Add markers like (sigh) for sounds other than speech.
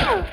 Oh! (laughs)